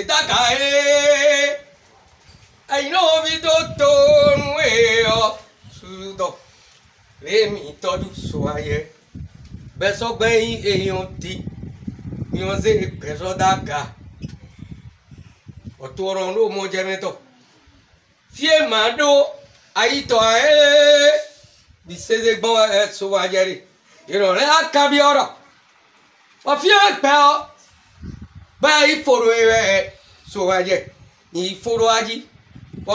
세다가에 아이노비도 또무에요 수도 레미터도 수아예 배서베이 에용티 미원세 배서다가 ọtọrọ ló mọ jẹrẹtọ fíẹ máa dó ayítọ ẹ bí sẹsẹ gbọ ẹ sọ wájẹrì ìrọ̀lẹ́ àkàbí ọ̀rọ̀ ọfíẹ pẹ ọ báyìí fòrò rẹ̀ sòwájẹ́ ìfòrò ají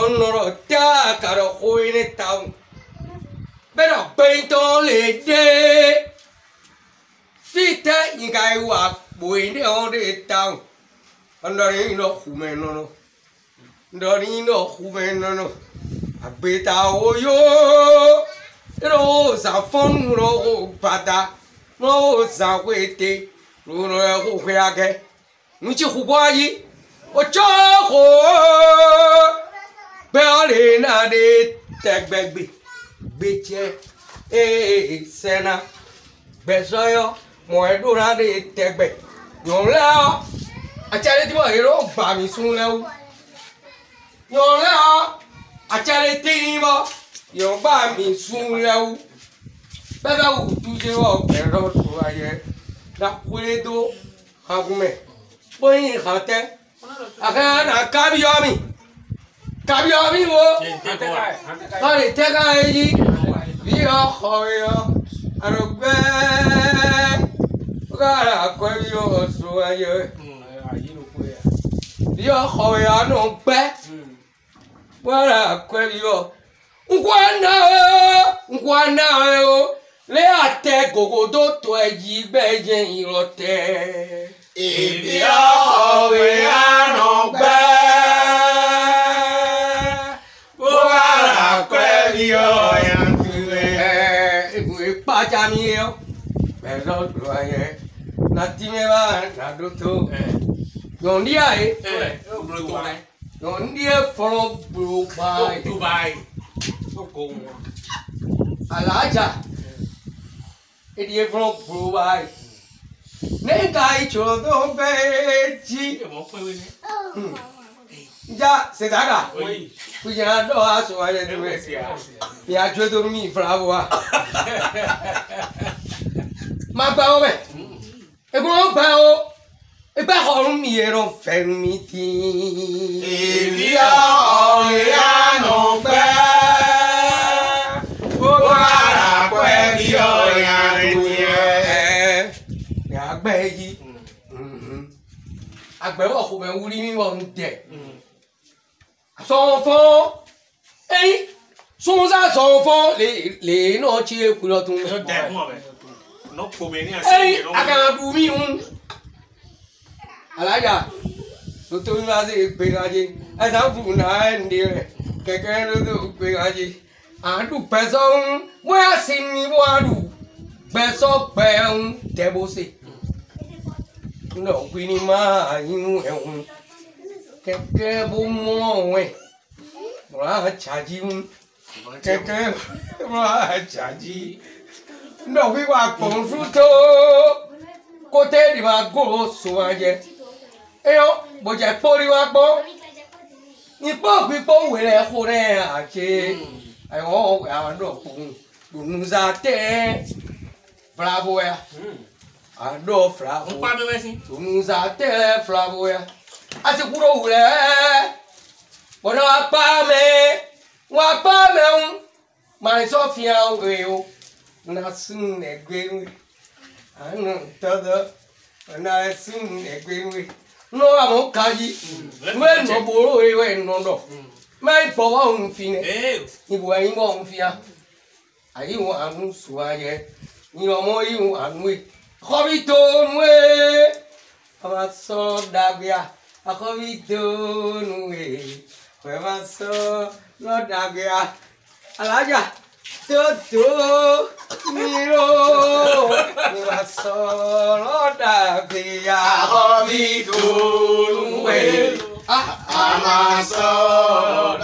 ọ̀nọ̀rọ̀ tá a kàrọ̀ kó iná ta bẹ́ẹ̀ náà pé lè dé fìtẹ́ ìka ìwà àpò iná ọ̀rẹ́ ta o ọ̀nọ̀rọ̀ yìí lọ kù mẹ́ nọ́nà ọ̀nọ̀rọ̀ yìí lọ kù mẹ́ nọ́nà àgbẹ̀ta o yóò ló zà fọ́nù ló bàtà ló zà wéte ló lọ́ fẹ́ akẹ́ nchi hubwayi ochoho bẹ́ọ̀rẹ́ náà ni tẹ́gbẹ́gbẹ́ gbẹ́tsẹ́ ee sẹ́nà gbẹ́sọ́yọ́ mọ̀ẹ́dúnrán ni tẹ́gbẹ́ nyọ̀lẹ́ọ́ atsẹ́lẹ́tìmọ̀ yìí ló gbà mí sún lẹ́wọ́ nyọ̀lẹ́ọ́ atsẹ́lẹ́tìmọ̀ yìí ló gbà mí sún lẹ́wọ́ bẹ́ẹ̀ bá wù túnjẹ́ wọ̀ bẹ́ẹ̀ lọ́dún ayẹ lakuledo hagume boyin hatɛ a ka na kabi yɔmi kabi yɔmi wo kɔni tɛ ka yi yɔ xɔyɔ arɔgbɛ kɔra kɔbi yɔ sɔrɔ yɛ yɔ xɔyɔ nɔ gbɛ kɔra kɔbi yɔ nkwana o nkwana o lé atɛ gogodo tɔ yi gbɛ yɛ irɔ tɛ. Ibi ọ̀wé ànàgbẹ́. Bó ara pẹ́ bí ọ̀yàn tilẹ̀. Ibùdó ìpàjá mi yọ. Pẹ̀lú ọ̀dọ̀ ayẹ. Nàti mi bá nàdó tó. Yọ̀ndí àyè. Yọ̀ndí ẹ̀ fọ́nrán gbòó báyìí. Tó báyìí. Tó kò wọ́n. Àlàájá. Èdè fọ́nrán gbòó báyìí. Nenda ichodo beji. Ja, sedaka. Kuja ndo aso aje duwe. Ya jodo mi bravo wa. Ma gba o be. E ko gba o. Ìgbà ọ̀run mi ẹ̀rọ fẹ̀mí tí. Èmi ọ̀rẹ́ àná pẹ́. agbewoxome wuli mm. mi wɔ ŋdɛ sɔnfɔ eyi sunsa sɔnfɔ le le n'o tsi kulɔ tun. eyi a kana du mi ŋu alaja o tobi ma se gbegade ɛsan funu na ɛn de rɛ kɛkɛ ló tó gbegade àdùgbɛsɔ ŋu mɔyà sinmi wàdù gbɛsɔ gbɛ ŋu tɛ bó se. Nọ̀gbìnrin máa yún ẹ̀hún. Kẹ̀kẹ́ bó mú ọ̀hún ẹ̀. Rà á ṣáájú. Kẹ̀kẹ́ rà á ṣáájú. Nọ̀gbìnrin àpò ń fún tó. Kóté ìdìbò àgòrò sùn ajẹ. Ẹyọ bòjẹ̀ pórí wá gbọ́. Ipò pípò wẹ̀rẹ̀ kó rẹ̀ àjẹ. Bravo ẹ̀ a dɔ fila ko nkpa bɛ bɛ si musa tɛ fila ko ya a ti kuro wulɛ bɔnɛ wa kpa mɛ wa kpa mɛ ŋu marisɔ fiɲɛ ŋue o na sun ɛgbɛ ŋue anu tɔdɔ na sun ɛgbɛ ŋue nɔ amu kaji mɛ nɔ boro ye wɛ nɔ dɔ mɛ bɔbɔ ŋu fi nɛ ibu ayi bɔ ŋu fi ya ayi wo anu suwa yɛ nyɔmɔ yi wo anu ye akɔbito nue ɔba sɔ dagbea akɔbito nue ɔba sɔ lɔdagbea alaja toto miro ɔba sɔ lɔdagbea akɔbito nue ɔba sɔ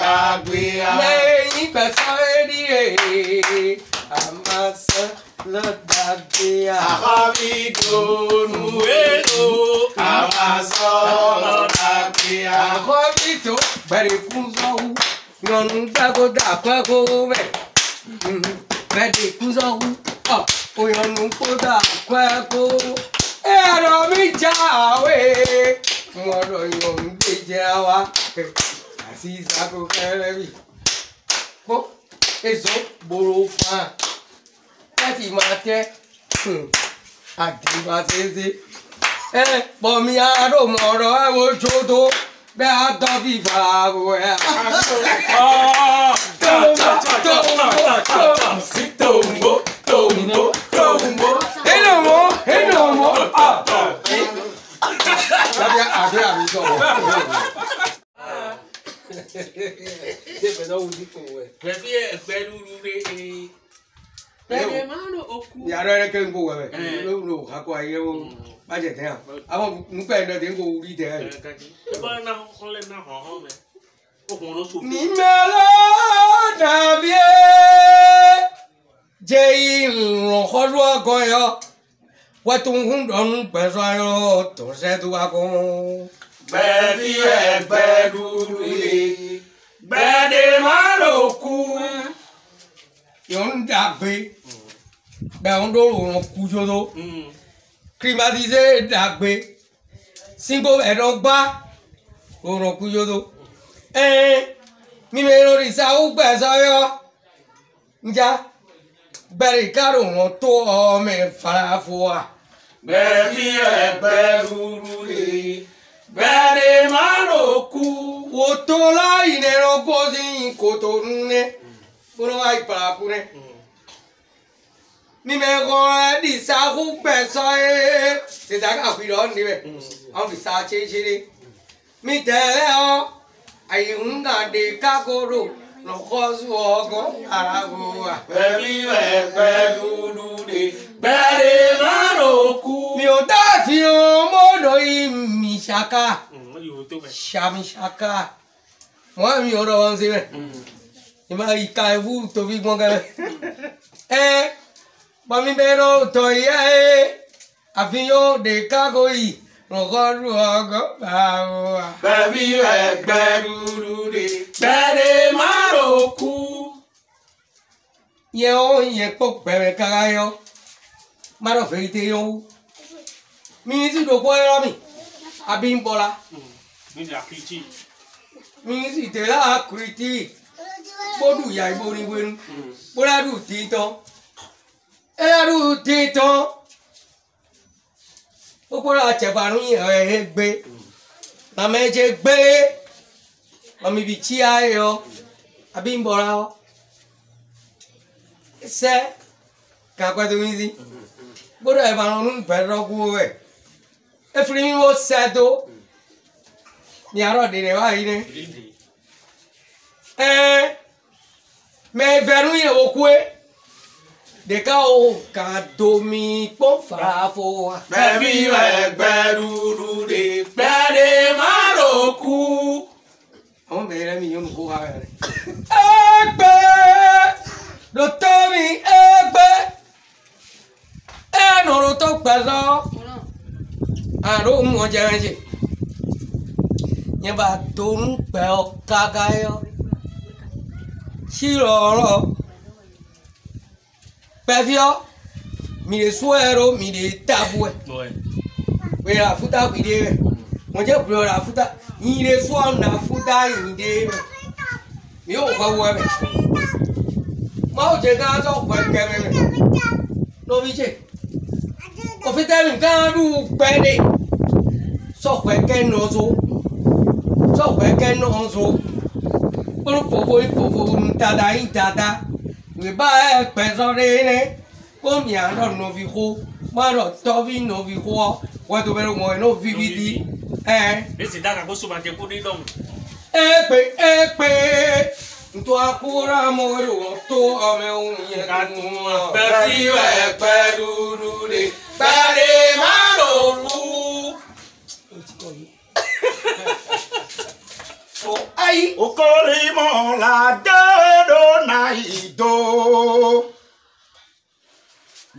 lɔdagbea lẹ́yìn gbẹsán ẹni rè é àmà sọ lọ́dàdé àkọ́bí dòónù èlò àwọn aṣọ lọ́dàdé àkọ́bí tó bẹ̀rẹ̀ fún sọ́wọ́ yọ̀nù dágódà kọ́kọ́ bẹ̀ bẹ̀rẹ̀ fún sọ́wọ́ ọ̀ òyọ̀nù kódà kọ́kọ́ ẹ̀rọ mi jáwé mọ̀rọ̀ yọ̀nù gbèjẹ́ wa àti ìsàkókẹ́rẹ́ bì kó èso gbòòrò fún wa láti máa tẹ́ hmm. àdìbà ṣeéṣe. ẹ pọ̀mí arómọ ọ̀rọ̀ àwọn ojoodo bẹ́ẹ̀ á dán fífa àwọ̀ ẹ̀. tòǹbó tòǹbó tòǹbó. ẹnà mọ ẹnà mọ. lábẹ́ àdúrà mi sọ̀rọ̀. Bẹ̀rẹ̀ ẹgbẹ́ lúru rẹ̀ yàrá yɛrɛ kelen ko wɛbɛ n'o n'o hakɔ ayi o ba jɛ tɛ yan a ko n fɛ dɔ ten ko wuli tɛ yan. nimelo dabie jeyi nlɔkɔdu agɔyɔ wɛtunkun dɔnu gbɛsɔyɔ tɔsɛtu akɔ. gbɛfiyɛ gbɛduru ye gbɛdemalo ku. yɔn dàgbé gbẹ̀hún ló rọrùn kújọ́dọ́ hmm. kìrìmàtìsẹ́ dàgbé sígbó ẹ̀rọ gbá rọrùn kújọ́dọ́ ẹ̀ẹ́n mímẹ́ lórí sáwó gbẹ̀sọ́yọ́ njá bẹ̀rẹ̀ kárò wọn tó ọmọ ìfarafo wa. bẹ́ẹ̀ bí ẹgbẹ́ rúru rè bẹ́ẹ̀ ni má kú. wò tó láyìn ẹ̀rọ bó kò tó nù ní kó ló wá ìfarafo rẹ̀ níbẹ̀ kọ́ ẹ́ dìsa kú pẹ̀ e. sọ ẹ́ ṣètà kàfi lọ níbẹ̀ mm. ọ̀n fìsà ṣeéṣeré mi tẹ̀lé ọ àyìnkàdé kákóró lọ́kọ́ sùn ọkọ̀ ara wò wá. pẹ̀lú ẹ̀ pẹ̀lú lùdè pẹ̀lú márùnkù. mi ò tá a fi hàn mọ́dọ̀ yìí mi ṣaka ṣàmì ṣaka wọ́n mi ọ̀rọ̀ wọn síbẹ̀ mm. ìmọ̀ ìka ẹ̀fú tóbi gbọ́ngàn bẹ́ẹ̀. mami bero toya e àfihàn dèka koyi rọgọdù ọgọba wa. bẹẹbi ẹgbẹ rúru de gbẹdẹ márò kú. yẹ ó yẹ kó pẹrẹ kára yọ márò fẹ ite yọ wú mi ti dòkó yọ mi àbí ń bọra. mi ti àkìtì. mi ti tẹ̀lé àkìtì gbódù yà ìborí wẹnu gbódù tì í tán ẹlẹ́rú títàn gbogbo àtẹ̀bàrú ẹ̀ gbé làmẹ́jẹ gbé ọmọbi tí a yọ àbí ń bọ̀ra ọ sẹ́ kakpẹ́tù mi si gbọdọ̀ ẹ̀bàrún ọdún bẹ̀rẹ̀ ọkú ẹ̀ efiri mi wo sẹ́ tó ní arọ́ di rẹ̀ wáyé dẹ́ ẹ̀ mẹ́ bẹ̀rù yẹ̀ wọ́kú ẹ̀ deka o ka domi kpɔ farafo. bẹẹbi rẹ gbẹruru de gbẹre maro ku. àwọn bẹ̀rẹ̀ rẹ mi yóò mú kó wa rẹ. ẹgbẹ́ lótọ́ mi ẹgbẹ́ ẹnùrún tó gbẹ̀lọ́ àrò mọ̀jẹ̀rẹ̀jẹ̀ yẹn bá dorun gbẹ̀ ọ́ kága yọ sí ọ̀rọ̀. Pevio, mi de suero, mi de tabue. We la futa we de. Mo je bro la futa. Ni de suan na futa ni de. Mi o wa wa be. Ma o je ga so pe ke me. No bi je. O fi te mi ga ru pe de. So pe ke no so. So pe ke no so. Olu fofo ifofo dada weba ekpezɔ ɖe ne ko miaɖɔ nɔvi xo maɖɔ tɔvi nɔvi xoa wɔdo bɛ ŋɔ n'o vivi di ɛ. bisi daga ko soba te ko ni dɔn. ekpe ekpe ntuakura mori wɔ to ɔmɛwò yɛ kanu wa. bɛti wɛ pɛ duuru de bɛri ma lò lu so ai okorimo la dedo na ido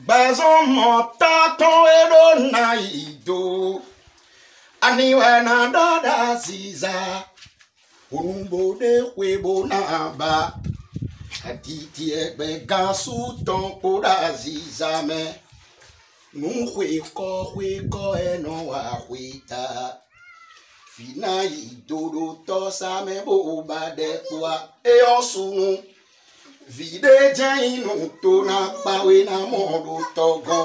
gbezomo ta to edo na ido aniwe na dada ziza onugbo de kwebo na ba atiti egbe ga su tan kora ziza me nu hwe ko hwe ko eno wa hwe ta fina dodo tɔ same bo ba ɖe kpoa eyɔ sunu viɖe dze inu to na kpawoe na mɔɖo tɔ gɔ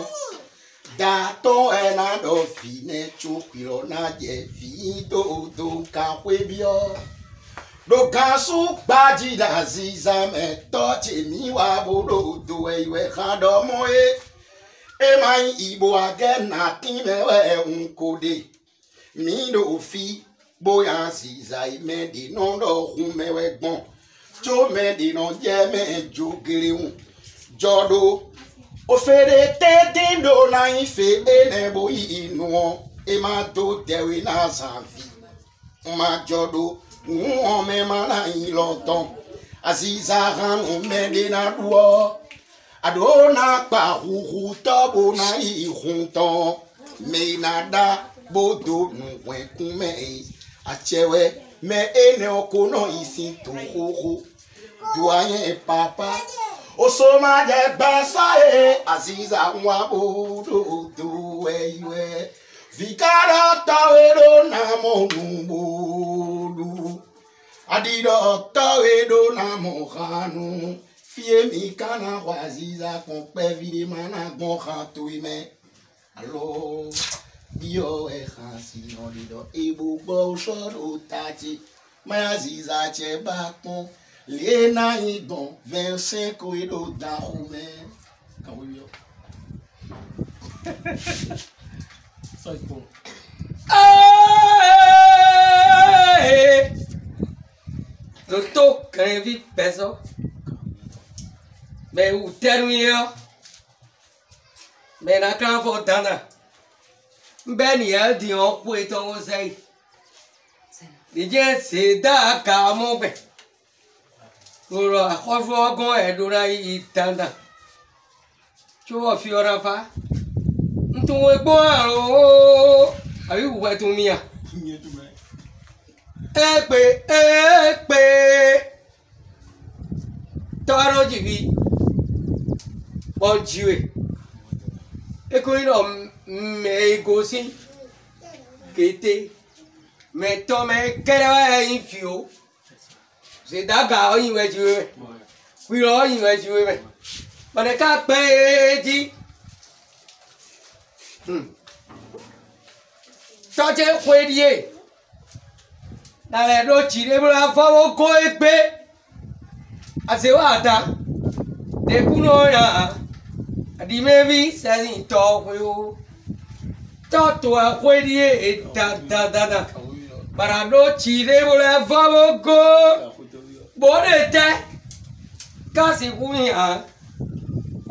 datɔ ena ɖɔ vi ne tso kplɔ na dze vi dodo kaƒoe biɔ ɖo gasu gbadzi ɖe aziza me tɔ tsemi wa bo ɖo do eyiwe hã ɖɔ mɔ ye ema yi ibo age na ti me wɔ eŋu de mi ɖo fi bóyá ziza yi mɛ di nɔ ɖɔ hu mɛ wɛ gbɔn tso mɛ di nɔ jɛ mɛ dzo gere ŋu jɔ ɖo ofere tete ɖo na yi fe ene bo yi nuɔ ema do tɛwe na zanvi ma jɔ ɖo ŋuɔ mɛ ma na yi lɔ tɔn aziza hanu mɛ de na ɖoɔ aɖo huhu tɔ bo na yi hun tɔn mɛ bodo nuwekume e, achewe me ene okono isi tohoho duanye papa osomaje besae aziza nwa bodo duwewe vikara tawero na monubolu adidọ tawero na mohanu fiemi kana waziza kan pẹvidemana gbọn kan toyi mẹ alo. Bio echasi eh, nolido ebugbo usoro tachi maziza cheba kpon lena igbon vingt-cinq oedo da hume. Kan we yo? Sọ ìpò. No to krevi peso. Me uteru yo. Me na kan fo dana bẹ́ẹ̀ nìyẹn di hàn kó ọ̀hún sẹ́yìn ìjẹ́ ṣèdá ka mọ́bẹ̀ rọrọ àkọ́fọ́ ọgán ẹ̀dọ́ra yìí dandan tí wọ́n fi ọ̀rá fa ntòwọ́ egbó àrùn ooo àbí wùwẹ́ tó mìíràn ẹ pé ẹ pé tọ́rọ jìbí pọ́ńjìwèé ekonidɔ mɛ egosi kete mɛ tɔmɛ kɛrɛwɛ yin fio zedaga ɔyin wɛ dziwe mɛ kuirɔ ɔyin wɛ dziwe mɛ mɛdeka kpɛ edzi tɔtse ƒoe die nalɛ ɖo tsi ɖe mlɔ afɔwo ko egbe azewo ata dekunu ya rimevi sani tɔɔkuyugu tɔɔtua koedie edadadada barado tsire wòle vɔwo go bo de tɛ kasi kuni ha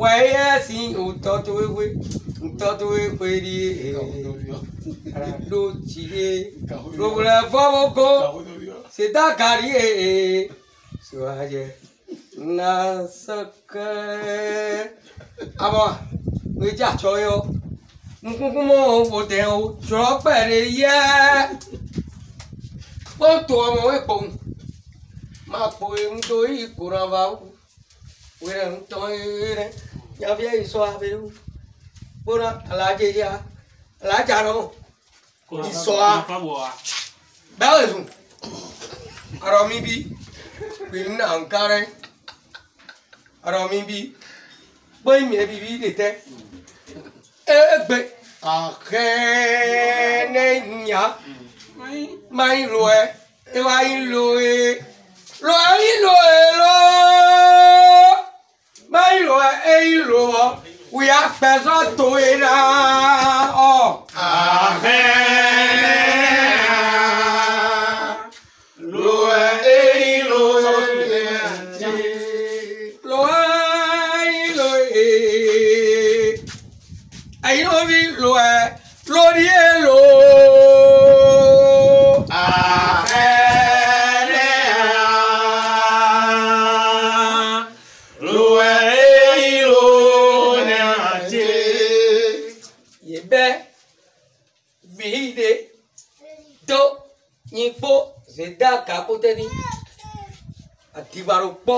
wɛyɛ si ŋutɔto wewe ŋutɔto e, wewe die barado tsire wòle vɔwo go sedakari ee suwajɛ nasakɛ. 아마 의자 줘요 nkúnkúnmọ́ òtẹ̀ o sọ̀rọ̀ pẹ̀lẹ́ yẹ́ pọ́ǹtò ọmọ ẹ̀pọ̀ máa pò ńdó ìkóra wa wẹ̀rẹ̀ ńtọ́ ẹ̀rẹ̀ yàfẹ́ ìsọ abẹ́rẹ́ kóra alájẹ yá alájà rọ ìsọ a bẹ́ẹ̀ sùn àrọ̀ mi bí pè ní ń kárẹ́ àrọ̀ mi bí. Păi mi-e vivilite. Egbe. Eh, Ahenenia. Mai lue. Mai lue. Loi lue lo. Mai lue ei lo. We are better to it. Oh. Ahenenia. ilonate nyikpo zeda kakoteni adibaro kpɔ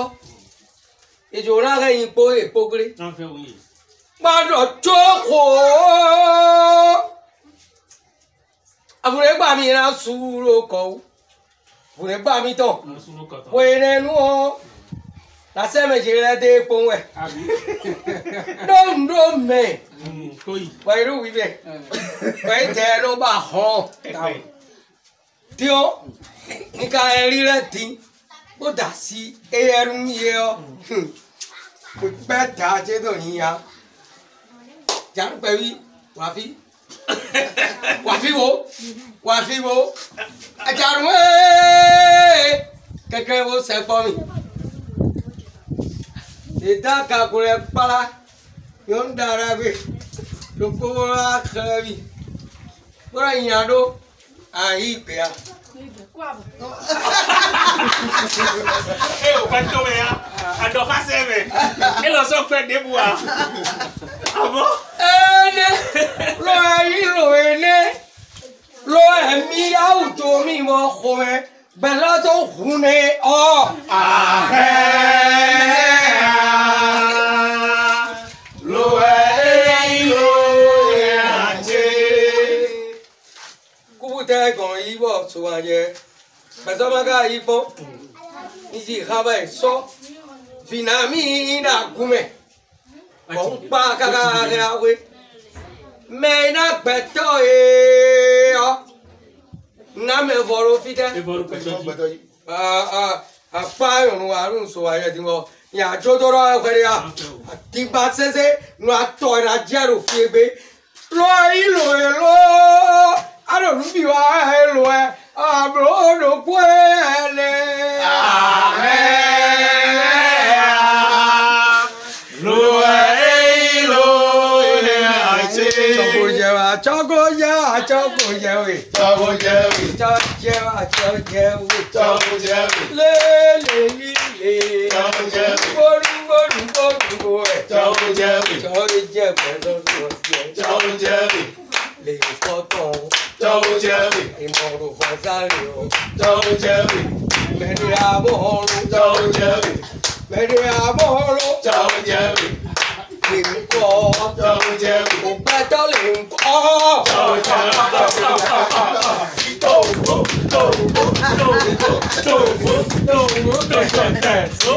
ìjòra rẹ yìnbó èpo gire gbọ́dọ̀ jókòó àfúrẹ́gbà mi ra sùúrù kọ́ àfúrẹ́gbà mi tọ̀ wẹ̀rẹ̀ nù ọ́ tasẹ́mẹ̀sẹ̀ rẹ dé epo wẹ̀ dóńdóńmẹ̀ pẹ̀lú wíwẹ̀ pẹ̀lú tẹ̀ ló bá hàn tí ó nǹkan ẹ̀rí rẹ ti ó dà sí ẹ̀rú yẹ ọ́ pípẹ́ tà á ṣe tó yíyan jàǹpẹ̀wí wàfi wàfi wo wàfi wo ẹ̀jẹ̀ àrùn ẹ̀ẹ́ kẹ̀kẹ́ wo sẹ́gbọ́n mi ìdá kakùn rẹ kpala yóò ń dara bi lókòwò la xlẹ bi kóra yìnyà ɖo àyí gbéa. ee o ka tó mẹ ya a dọ ka sẹ mẹ e lọ sọ pẹ débu wa ayi lọ ye ne lọ awu tó mi mọ xɔmẹ bẹlẹ tó hun ne ọ. ahẹ́ẹ́. tuwanye bazamaga ipo niji haba so vinami ina gume bompa kaka kera we me na gbeto e o na me voro fite e voro ah ah apa irun so aye ti mo ni ajo doro ekwere a ti ba sese nu ato ira jero lo ano rumbiwa ahelwe abro odokwele Chogoya, chogoya, we. Chogoya, we. Chogoya, chogoya, we. Chogoya, we. Le, le, le, le. Chogoya, we. Boru, boru, boru, we. Chogoya, we. Chogoya, we. Joey. Mary Abohoro, Joey Joey. Mary Abohoro, Joey Joey. Linko, Joey Joey. Upato Linko, Joey Joey. Tombo, tombo, tombo, tombo, tombo, tombo,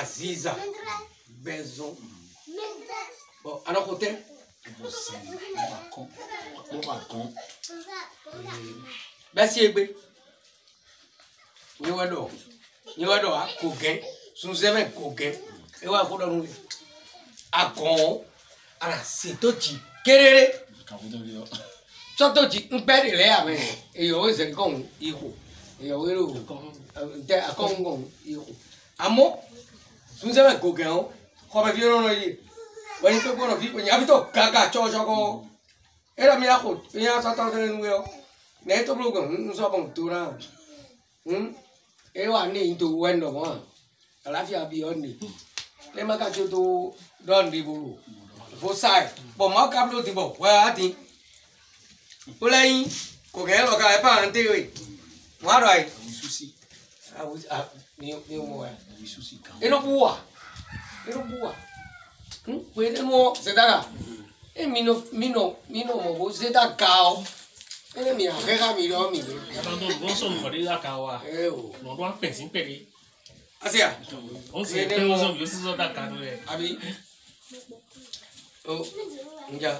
Aziza, Benzo. Bon, alors, côté. Bon, c'est Macron. Macron. bɛsi egbe nyewa dɔ nyewa dɔ ako ewa ko le akɔn ala seto kerere tsɔtɔ tsi ŋgbɛ de lɛ amɛ eyawo zɛ kɔn iho eyawo yɛlɛ o ntɛ akɔn kɔn iho o xɔmɛ fi yɔrɔ yi wɔnyi kpekpe nɔ fi wɔnyi afi tɔ gaga tsɔtsɔ kɔ ɛlɛ mi akɔ mi asɔtɔ tɛ nu yɔ. 내 더블로그 응수하방 또라 응 에와 안에 인도 웬더 뭐 àlàáfíà bí ọ̀nì ẹ má kàtó tó dọ́ọ̀n dìbò fò sáì bọ̀ mọ́ kábílò ti bọ̀ wáyà á ti ó lẹ́yìn kò kẹ́ ẹ lọ́ka ẹ bá ń tẹ̀wé wọ́n á rọ̀ àyè. ní mo wà inú bú wà inú ee mi akeka mi lɔ mi. yàtọ̀ gbọ́nsọ̀ mọ̀lẹ́ làkà wa lọ́dọ̀ à ń pẹ̀sí pẹ̀lẹ́. aseya. o sì pé wọ́sọ̀ mi ó sì sọ́dà kan rẹ̀. àbí o nja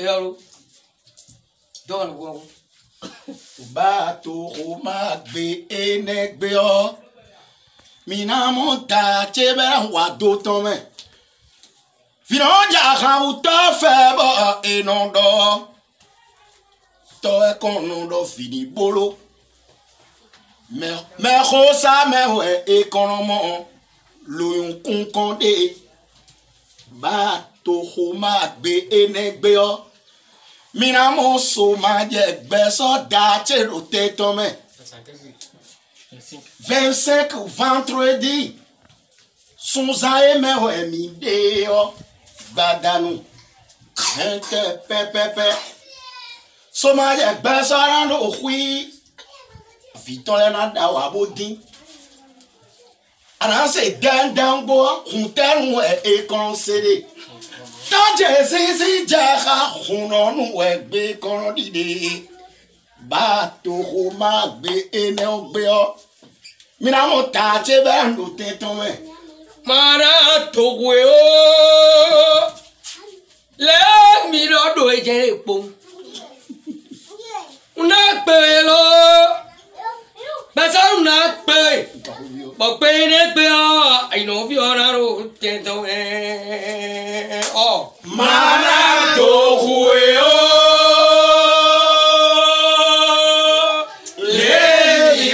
e yàrá dɔwɔ ni wɔwɔ. bàtò o máa gbé ẹnẹgbẹ́ e ọ minamu ta tse bẹ wà do tán mẹ. fìdánjà kan tó fẹ́ bọ̀ tɔ ekɔnu ɖɔ fini bolo mɛ sa mɛ wɛ ekɔnɔmɔ lóyún kún de bá tó xɔ má gbé enegbe yɔ míramọ so má jẹ gbẹsọ da tsero tẹ tọmẹ vingt-cinq vendredi sunza ye mɛ wɛ mi de yɔ gbadanu hɛn tɛ somadze gbɛsɔ na ɖo ohui vitɔ lɛ na da wò abo dín anase dɛndɛn gbɔ kuntɛnu ekɔn seɖe tɔdze sisi dze xa xunɔnu ɛgbɛ kɔnɔ dide bato xɔ ma gbɛ enɛwo gbɛɔ minamɔ ta tse bɛ nu tɛtɔ mɛ. mara togoe o lɛ mi lɔ do edze ekpom. nakpe lo basau pe bakpe nekpe no no no, ro tento e o oh. mana to hue le di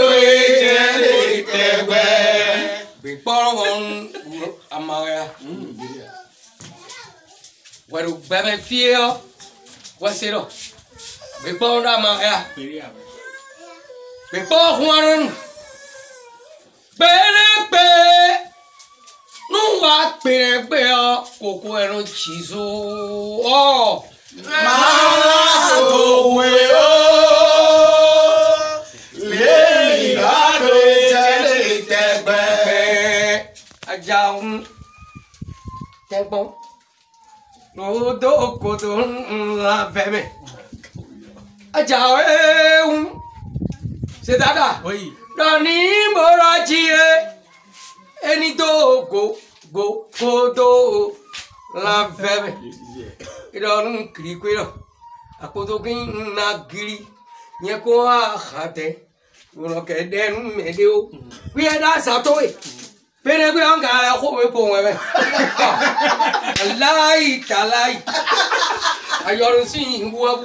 lo te te we bi poro won amaya weru mm, bebe fio wasero Bikpo da ma ya. Bikpo huanun. Pele pe. Nuwa pele pe o koko ero chizo. Oh. Mama to we o. Le ba do tele tegbe. Ajaun. Tegbon. Rodo ajawewu ṣètàdà lọ́ní mọ́ra jíire ẹni tó go go go tó láfẹ́mẹ̀ ìdọ̀nù kiri pé lọ àkótó kí n na giri yẹ kó a hà tẹ wùrọ̀kẹ́ dẹnu mẹ́lẹ́ o kí ẹ dá sàtó e. yìí péré pé ọ̀nkà rẹ̀ kó wípé òun ẹ̀rẹ̀ aláì tàláì ayọ̀rùn sí ìwọ́bù.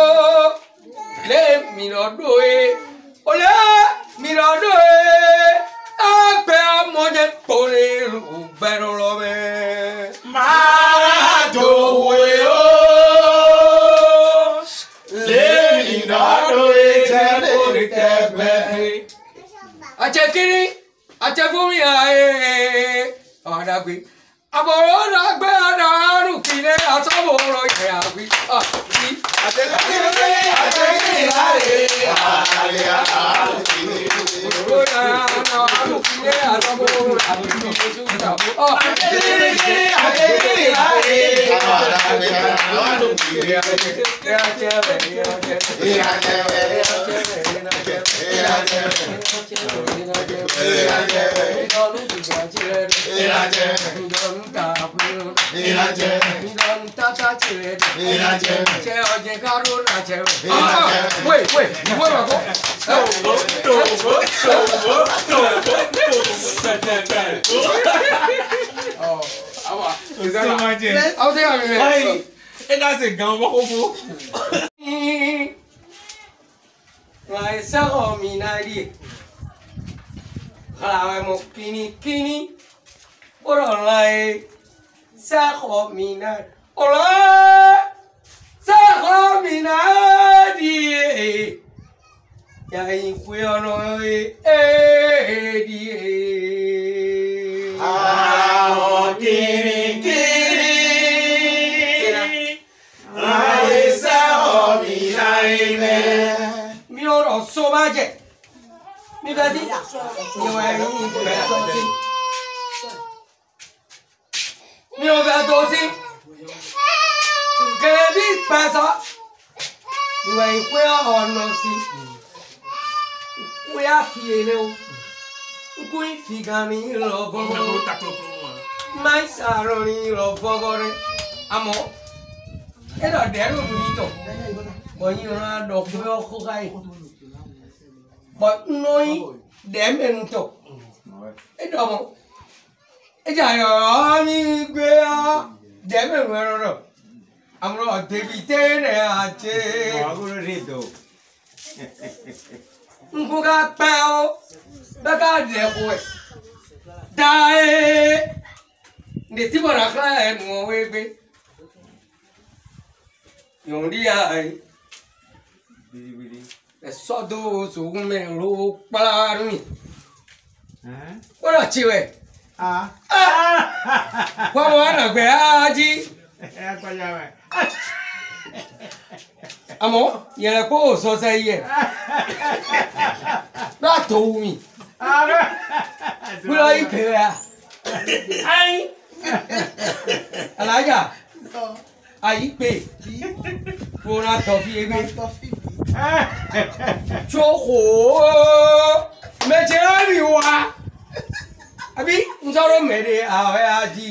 Wait, wait, ìwé ìràgó. Tòwó, tòwó, tòwó, tòwó, tòwó, tòwó. Ìsẹ́wọ̀n máa jẹ. Àwọn tí a mi rẹ̀. Ẹ dá sí gan ọmọ kókó. Láìsẹ́ ọ̀mì náà rí è. Àwọn ẹ̀mọ̀ kínníkínní. Ó rọ̀ láì sẹ́kọ̀ọ́ mi náà. Ọ̀rọ̀ min adie yayin kuyono edie ah kiri kiri aisa o mi naime mi ọ̀rọ̀ so baje mi badi mi wa yin fẹ́ so mi ò fẹ́ tó sí kèébi kpɛsɔ ìwé ìkpé ɔnɔ si ìkpé afiele o ŋkú ìfigami lɔ bɔbɔ mayi sarori lɔ bɔbɔ rɛ ló lu yitɔ bɔnyi lɔ adɔ kpé ɔkó ka yi bɔ nnɔyi dɛ mɛ nutɔ ɛdɔ mɔ gbé ɔ dɛ mɛ আমরা দেবীতে আছে Nkuka peo baka dekwe dae ne ti bora kra e mo webe yondi ai bibili e so do so me ro parun eh ora chiwe ah ah kwa wana gbe aji àmọ́ yẹrẹ kó o sọ sẹ́yìn yẹ bá tó wù mí kúlọ̀ yìí kéré a ayi alájà ayi pé kóra tọ́fí ewé tsoko mẹtsẹlẹ mi wa àbí nsọ̀rọ̀ mẹ́rin àwọn ẹ̀ á di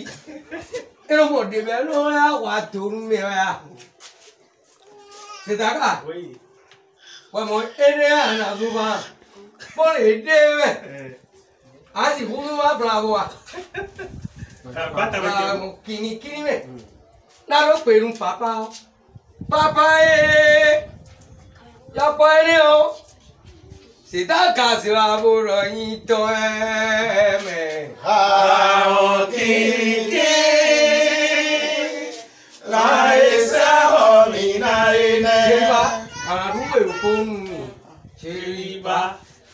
irugbọ̀dé bẹ́ẹ̀ ló ń yà wà tóun mi yà. Tètàkà pẹ̀mọ́ ẹni àná tó bá bọ́ọ̀lù èdè bẹ̀ á sì kú tó bá fìlà bọ̀ wá. Kìnnì kìnnì mẹ̀ lálọ́ pẹ̀lú pàpà ọ́ pàpà yéé yàpọ̀ ẹni ọ́ sìtáàkà síra bọ̀rọ̀ yìí tọ́ ẹ̀ mẹ́. Àwọn kìnnì kìnnì. ṣèríbá àràdúgbò ìfóònù mi ṣèríbá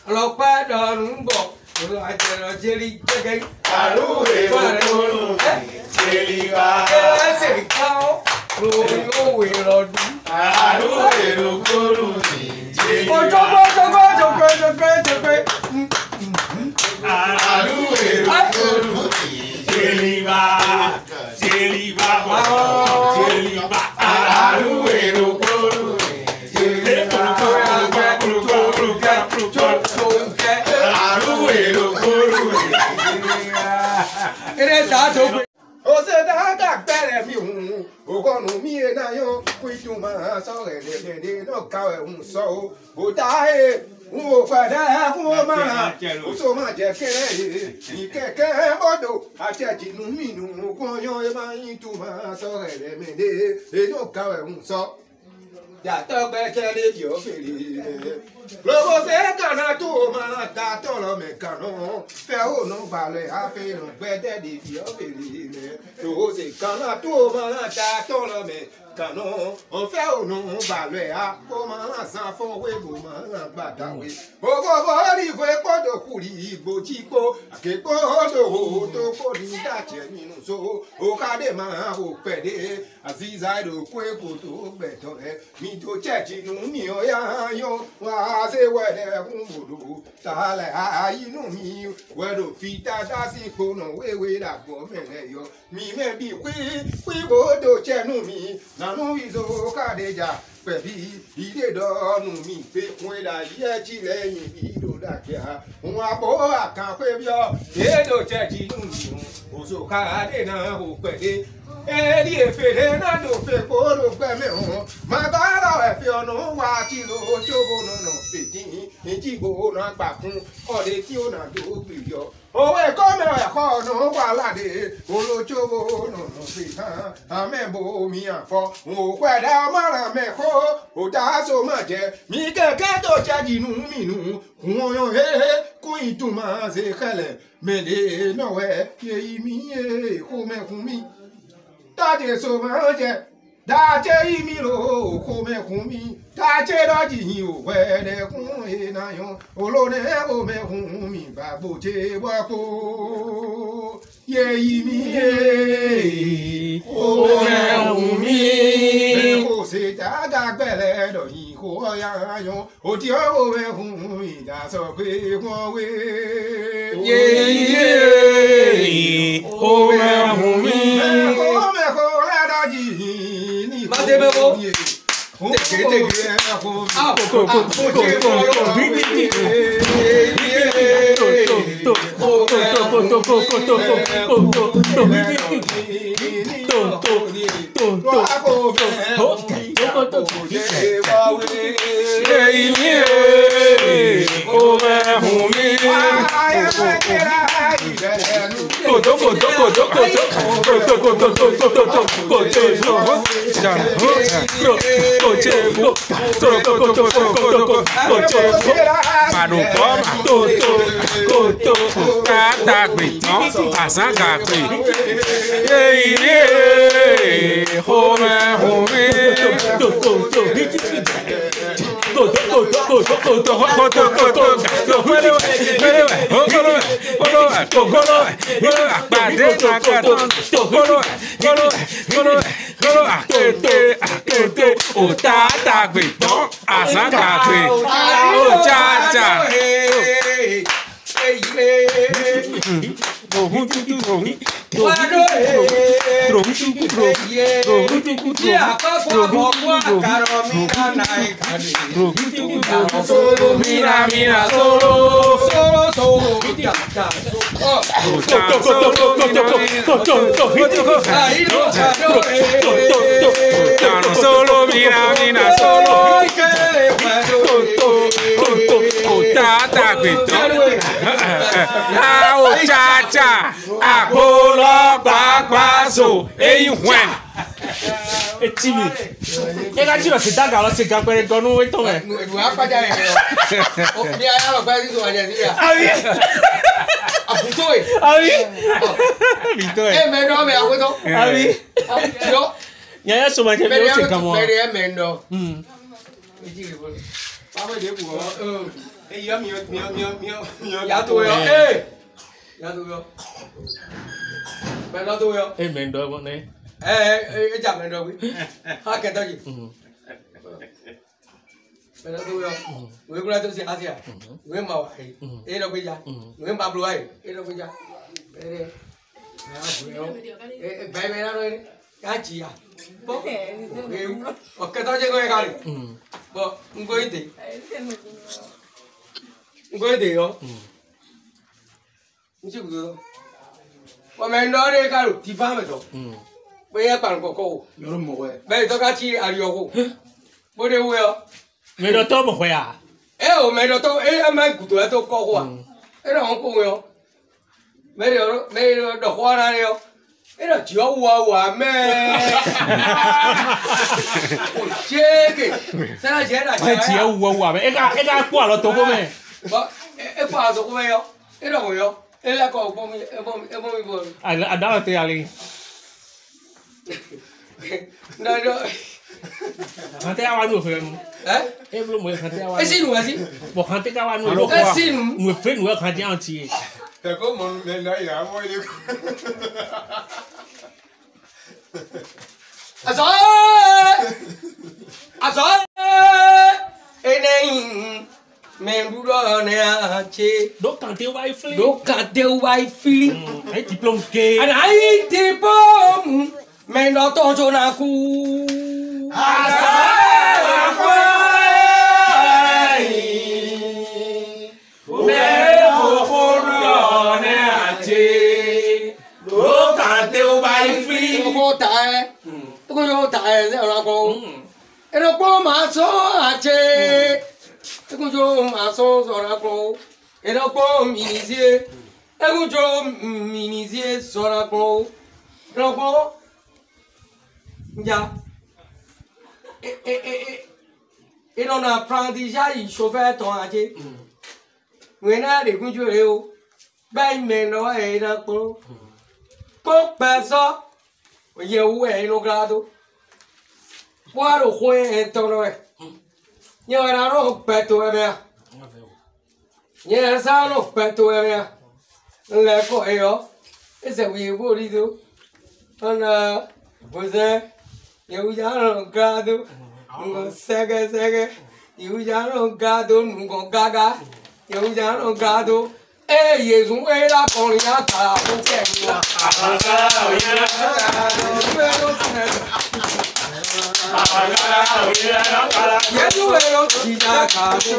ọlọ́pàá dọ̀rùn bọ̀ òun àjẹrọ jẹrí gẹ́gẹ́. àrùwò ìfóònù mi ṣèríbá. ẹ ṣe káwọ́ lórí òwe ìrọ̀dún. àrùwò ìfóònù mi ṣèríbá. ọjọ́ bọ́ jọgbẹ́ jọgbẹ́ jọgbẹ́ jọgbẹ́. àrùwò mi ṣèríbá ṣèríbá. eré ta tó gbé. Ose daga pere mi hun ogonu mi ena yo kuidu ma so re le le no ka e hun so o o da e n ò padà fún ọmọ rà ó so máa jẹ kẹrẹ ìkẹkẹ bọdọ àtẹjìnnú mìínú kọyọ ẹ máa yín tó máa sọ rẹ lẹmẹdẹ èyí ò káwé ń sọ yàtọ̀gbẹ́kẹ́ lédi òfèrè rẹ̀. Lobose kana tó máa ta tọ̀rọ̀ mẹ̀kànnà fẹ́ ònà balẹ̀ àfihàn gbẹ́dẹ́ lédi òfèrè rẹ̀. Lobose kana tó máa ta tọ̀rọ̀ mẹ̀kànnà tànú òfẹ́ òun balẹ̀ a kó máa san fún wébù máa gbàdáwé gbogbo bórí ìwé gbọ́dọ̀ kùrì ìgbòjìgbò àkẹ́gbò òdòwò tó kò ní dàjẹ́ nínú so òkàdé máa wò pẹ̀lẹ́ àzíza ìdòkú èkó tó gbẹ̀tọ̀ rẹ̀ mi tó chẹ́ẹ̀chì nù mí ọ̀yá yan wá ṣe wẹ̀lẹ̀ fún bòdò tààlẹ̀ àyínú mi wẹ̀rọ̀ fi dáadáa sí ìkónà wéwèé dàgbọ́ mẹ́rẹ̀ yọ mi mẹ́bi pé pé àánú ìṣòro kàdéjà pẹ̀bí ìdèdọ́nù mi pé wọn ìlàyé ẹtì lẹ́yìn ìdòdàkíá wọn àbọ̀ àkànpé bíọ́ èdò jẹ́jì nù mí òṣòkà àdènà òpẹ̀lẹ́ eri efere náà ló fe kóró gbẹmí òun má bára ọ̀nà wà tí ló ṣòro nànà fèjì ìjìbò náà gbà fún tí ó tó gbìyọ. òwe kọ́mi ẹ̀kọ́ ọ̀nà wà ládé olóṣòro nànà fìtàn àmẹ́bò omi àfọ òkú ẹ̀dá ọmọràn mẹ́kọ́ òdà aṣọ jẹ́ mi kẹ̀kẹ́ tó jẹ́ jìnnú mìínú kùn ọyàn hehe kún ìtumọ̀ ṣe kẹlẹ̀ mẹ́lẹ̀ náà ẹ̀ daje somanje daje imiro komekumi daje daji yin owere kun enayan olore omekun mi bagboje wapo ye imi ye omekun mi kò ṣe dáadáa gbẹ̀lẹ́ lọ́yìn kó ọ̀yà yan òdì ọ̀rọ̀ ẹ̀hún ìdásọ pé wọ́n wé. yéyé òun ẹ̀hún mi. jẹ́bẹ́ wo. tẹ̀gẹ́tẹ̀gẹ́ àkókò àkókò Èyí ni èyí, ó mẹ́hùn mi. Home, home, òtátàgbè solo, mira, mira, solo. solo, solo. tata gbìtàn a ò chacha àpò lọ́pàápàá so eyín hwẹ́n eti mi e ka jìnnà sí dàgà lọ sí gagbẹrẹ ganu wẹtọ rẹ. ìwà apájà rẹ rẹ ní aláwọ bá yín tó wà nàìjíríà. àbí àbútó ẹ. àbí àbútó ẹ. ẹ mẹ́rin ọmọ ìyàwó tó. àbí yọ. yàrá sọmọ ẹjẹ bí ó ti kàn wọn. mẹ́rin ẹ mẹ́rin hmm. dọ. 哎呀，喵喵喵喵喵，丫头哟，哎，丫头哟，白老头哟，哎，明白不呢？哎哎哎，一家明白不？哈，给到你。白老头哟，我过来都是阿姐，我冇哎，哎老回家，我冇不来，哎老回家，哎嘞，哎白白那个，阿姐呀，不，我我给到这个家里，不，我一定。nkwa ede yɔ ŋutsu kutu yɔ wɔmɛ ŋdɔ ɔde kalo ti fa mɛ tɔ bɛ yɛ kpa nkɔkɔ o yɔrɔ mɔgɔ yɛ bɛ tɔ ka tsi ariɔ ko bó de wo yɔ. mɛ dɔ tɔ mɔgɔ yà. ɛ o mɛ dɔ tɔ e ɛmɛ kutu yɛ tó kɔ wa e dɔ ŋkó yɔ mɛ de yɔrɔ mɛ de yɔrɔ dɔ xɔ na yɔ era tí ó wà wà mẹ́ kò jẹ́ kè sẹ́nà jẹ́ ẹ̀dá tí ó wà wà mẹ́ ẹ ká kó àlọ́ tó kó mẹ́ epa azɔkò bɛ yɔ eɖɔkò yɔ elakɔ ebɔmi ebɔmi ebɔmi bɔlu. adama te yali. ndɔndɔ. kante awa n'o fɛ mu. ɛ e Eh mɔ ye kante awa. esi nu wasi. bɔn kante ka wa n'o ye. esi nu. nu fe nu ye kante anw ti ye. ɛ ko mɔnu bɛ n'a yira an b'o ye. azɔɔ azɔɔ eneyin ne merulɔnɛatse. dokante wa ifili. dokante wa ifili. ayi diplɔmu ke. ana ayi diplɔmu mɛndɔtɔjonaku. asa akɔ yi mɛfɔfɔlɔnɛatse dokante wa ifili. kókó ta ɛ mm. kókó ta ɛ ɛrɛ kɔ. ɛrɛ kó ma sɔn àtse egunjo asọsọrakun o ìdọ́gbọ́ mìnìzíé egunjo mìnìzíé e sọrakun o ìdọ́gbọ́ e, e, njà ìdọ́nà prandija ìṣòfẹ́ tán ajé wẹ́n náà lẹ́gunjo rẹ o bẹ́ẹ̀ mẹ́lọ ìdọ́gbọ́ kó pẹ́ sọ òye owó ẹ̀ inú gíláàdó wọ́n á rò kó ẹ̀ tọ́lọ́ ẹ̀. Nyarano hukpetu emea. Nyesano hukpetu emea. Leko eo. Ese wibu ridu. Ana. Non Yujano gadu. Ngo sege non Yujano non Ngo gaga. non gadu. E Yesu e la conia ta. Ngo kegua. Ngo kegua. Ngo kegua. Yesuero chita kaku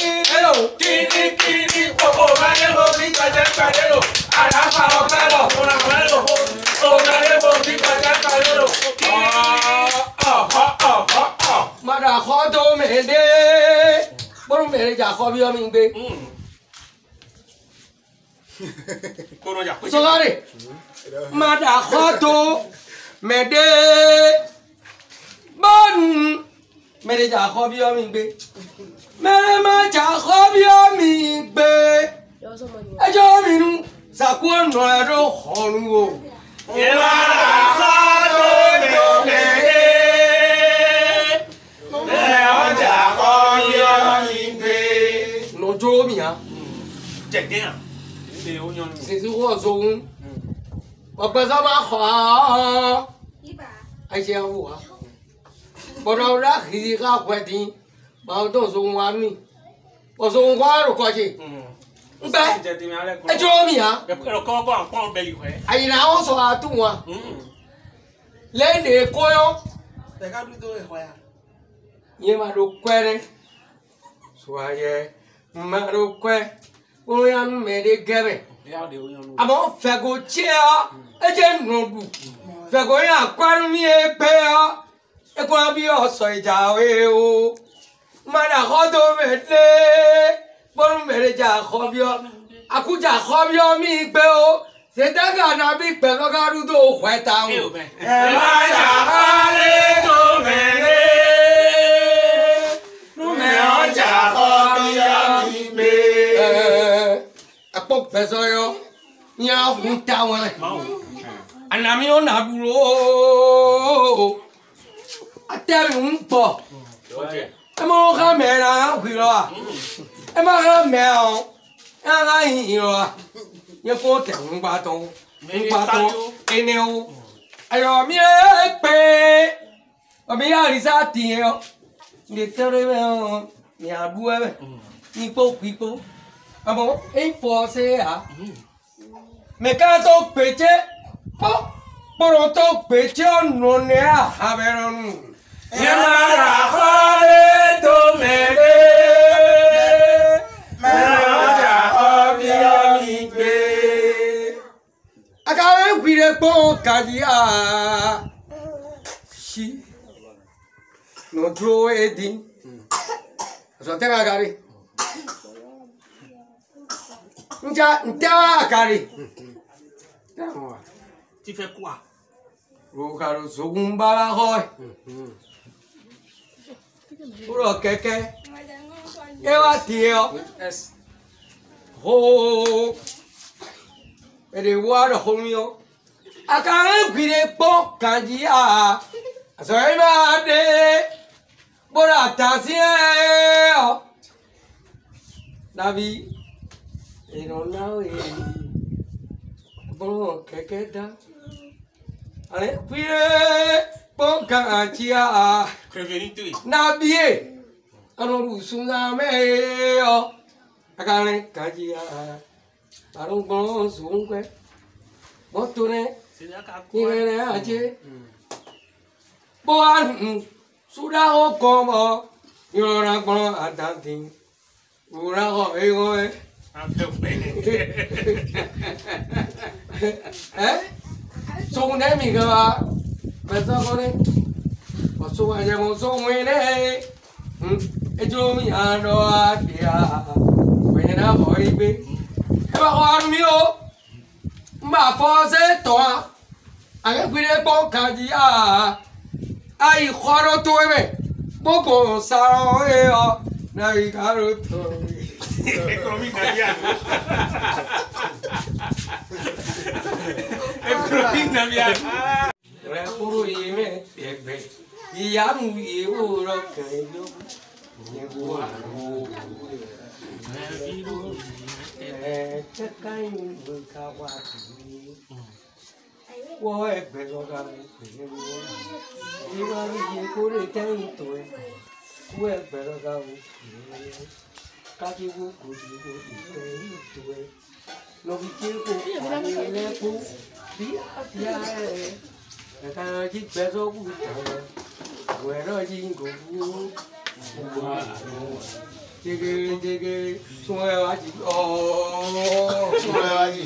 Nyaro Kini kini popo manelo mi kaje kadelo Arafa okalo kuna manelo oh oh oh mọ̀dà kọ́ tó mèdè kóró mèrè jà kọ́ bí ọmọ ìgbé. sọ́kárì mọ̀dà kọ́ tó mèdè bọ́ọ̀nù mèrè jà kọ́ bí ọmọ ìgbé mèrè má jà kọ́ bí ọmọ ìgbé ẹjọ́ mi nù sàkó nù ẹ̀rọ ọ̀run o. ìlànà sọ́ọ́ tó tó miya jẹ̀dẹ́n ṣe oyún ni. sèṣu wọ́n zohun ọgbẹ́sọ́ máa xọ́ ọ́ ẹ̀ṣẹ̀ wò wá bọ̀dọ̀ ọ̀dà kìí ká pẹ̀ dín báwo tó zohun wa mí ọ̀zohun kọ́ ẹ̀rọ kọ́jì nbẹ ẹjọ́ wọ́n miya. ẹ̀rọ kọ́ bọ́ àpọ́n bẹ́ẹ̀ yìí wẹ̀. àyìnlá wọn sọ àtún wa lẹ́yìn kọ́yọ́. ẹ̀ka dúdú ẹ̀kọ́ ya. yẹ́n máa do kọ́ ẹ̀rẹ́ sọ ayẹ́ mɛrukɔɛ oyanu mɛri gɛrɛ àmọ́ fẹ̀gò tí ọ ẹjẹ nùdù fẹ̀gò yẹn àkọ́rù mi ẹ pé ọ ẹkọ bí ọ̀sọ̀ ìjà ẹ o mmadụ àkọ́tò mẹ́tẹ́ bọ́lú mẹ́rẹ́ jà àkọ́bíọ́ àkújà àkọ́bíọ́ mi pé o ṣètẹ́gà nàbí pẹ̀lọ́gàdú tó o. ẹ má yà á lé tó mẹ́rẹ́ lùmẹ̀ ọjà àkọ́bíọ́. gbẹsọyọ yà fún táwọn ànàmí ó nà dúró atẹ́rù ń pọ̀ ẹ mọ ká mẹ́ra kìlọ̀ à ẹ má ká mẹ́ra ọ ẹ má ká yìn ìrọ̀ à yẹ kó tẹ̀wé ńgbà tó ńgbà tó ẹni o ẹ̀rọ mi ẹ pé ọmọ yà àrísà tì yẹn ọ lè tẹ́rẹ́ bẹ́ẹ̀ ọ ní àbúrò ẹ bẹ́ẹ̀ ní ipò kú ipò. 아뭐 인포세야 메카톡 베체 뽀 뽀로톡 베체 논네야 하베론 야마라 하레 도메레 마라자 허비야미베 아가에 위레 뽀까지야 시 노드로에 딘 저한테 나가리 nta nta kare ti fẹ́ kú wa. rokaro sogun bala hɔ wúrọ kẹkẹ ẹ wá tiẹ ọ hoo ẹ wá rẹ homi yọ akara gbire kpɔ kanji a asɔrɔ yi e ma de bora ta si ọ e nabi ìrànlá èyí eh, bọ́n kẹ́kẹ́ dá. Ale kwire ponka achia prevenitui nabie anoru suname o akare kajia arungbon sungwe botune nibere ache boan mm. mm, suda okomo yorora gbon adantin ura o ego e. Eh. 哎，中南米个吧，买啥好呢？我中南我中回来，嗯，哎，中米安多啊的呀，回来好一杯，哎吧，花没有，把房子断，俺个回来帮看的啊，哎，花了多没？不过啥玩意哦，那一家都疼。em có mình nằm nhà em có mình nằm nhà rồi cũng rồi em ấy đẹp đẹp đi dám yêu rồi cái lúc nhiều quá chắc cái người ta qua thì qua em về lo cái đi qua đi cô đi theo tuổi qua em về lo cái kájíwó kòdìwó ìfẹ́ ìfẹ́ lọ́bìjẹ́kọ̀ pàlẹ́lẹ́kọ̀ bí àfíà rẹ̀ ẹ̀ka jígbẹ́sọ́kù tẹ̀wẹ̀ wẹ̀rọ jíngòwó wà lọ́wọ́ jẹgẹrẹ jẹgẹrẹ súnmọ́ ẹ wá jì ọ́ọ́ súnmọ́ ẹ wá jì.